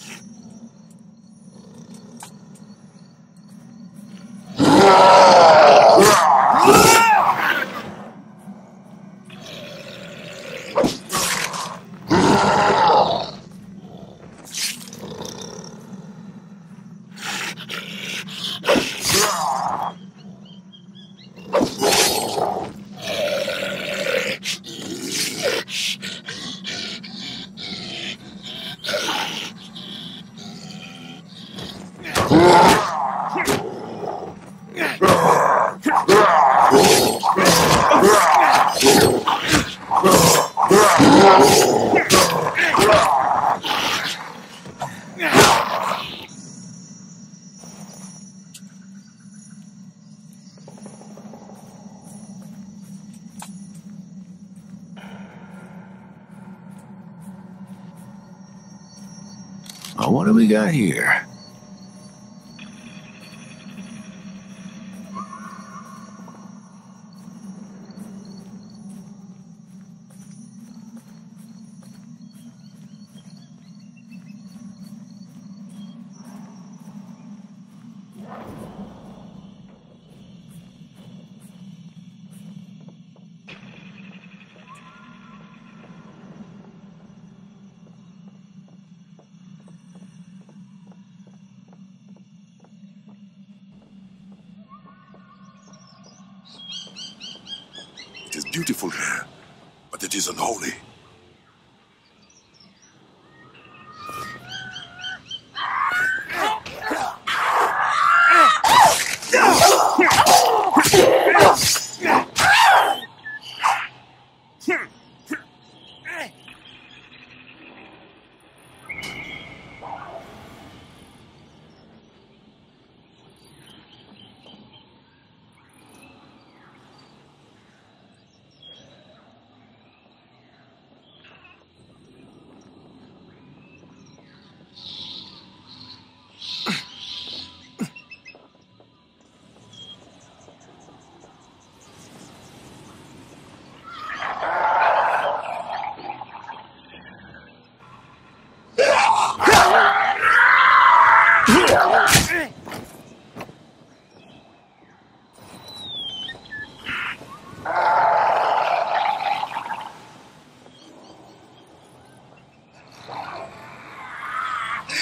you What do we got here? Beautiful here, but it is unholy.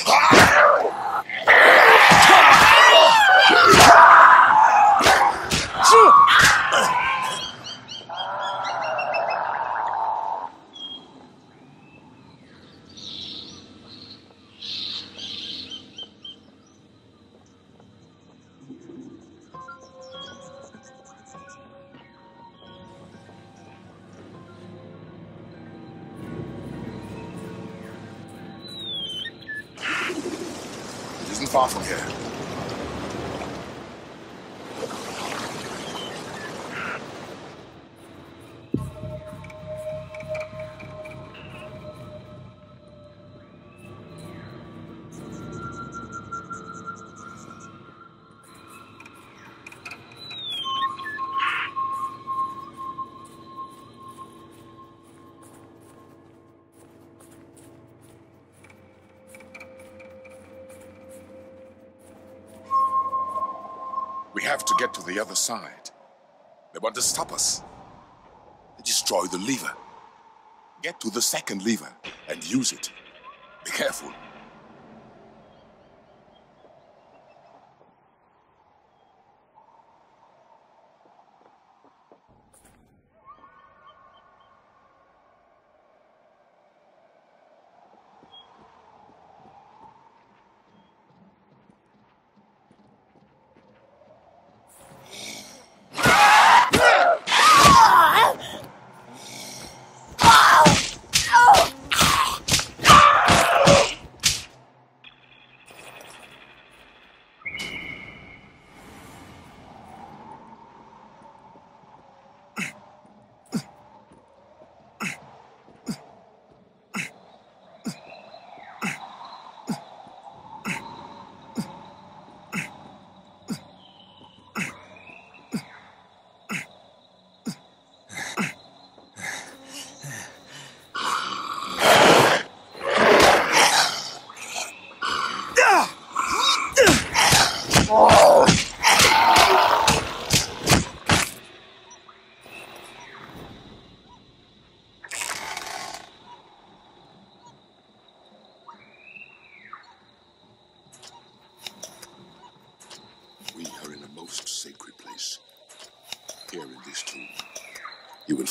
It far from here. We have to get to the other side. They want to stop us. Destroy the lever. Get to the second lever and use it. Be careful.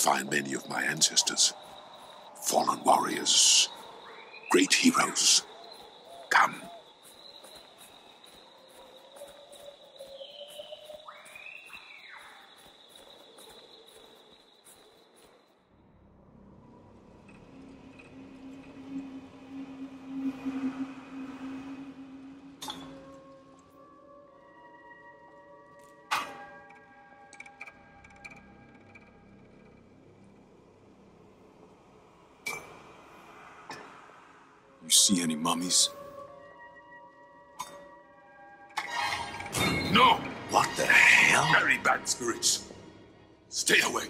Find many of my ancestors. Fallen warriors, great heroes. You see any mummies? No! What the hell? Very bad spirits. Stay away.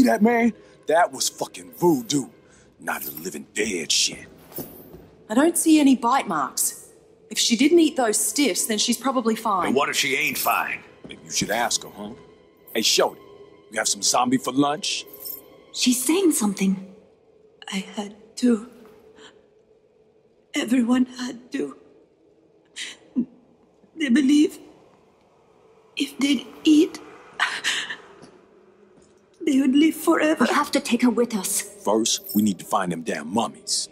See that, man? That was fucking voodoo. Not the living dead shit. I don't see any bite marks. If she didn't eat those stiffs, then she's probably fine. And what if she ain't fine? Maybe you should ask her, huh? Hey, Shorty, you have some zombie for lunch? She's saying something. I had to. Everyone had to. They believe if they'd eat, forever. We have to take her with us. First, we need to find them damn mummies.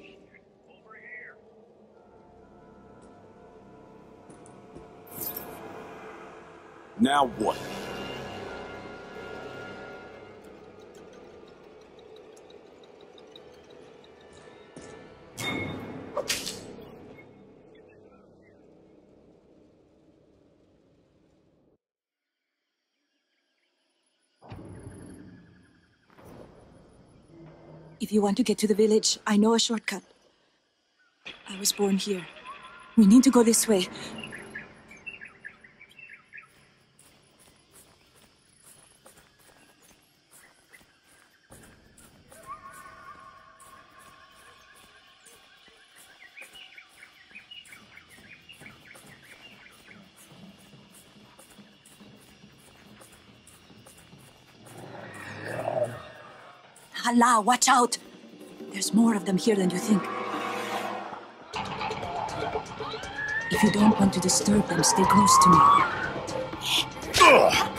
Now what? If you want to get to the village, I know a shortcut. I was born here. We need to go this way. Allah, watch out! There's more of them here than you think. If you don't want to disturb them, stay close to me. Don't.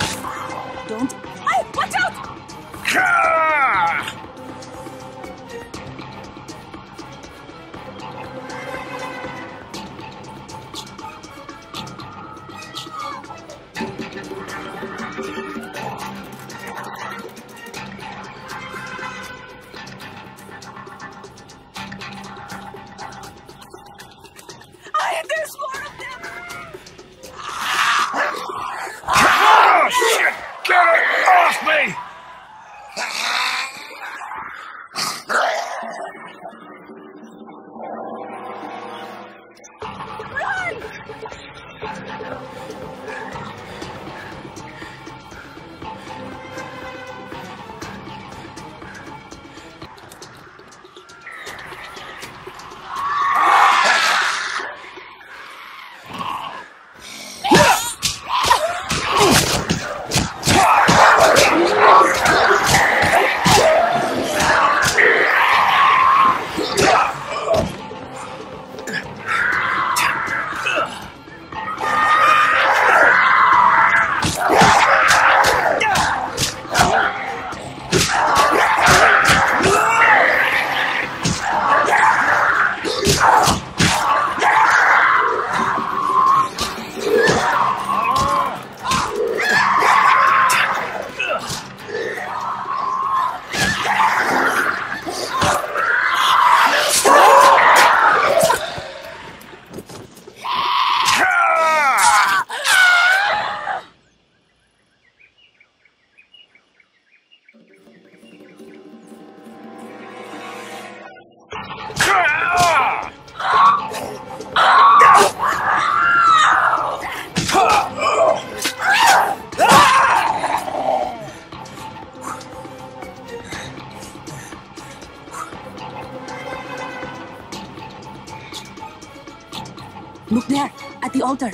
Look there, at the altar.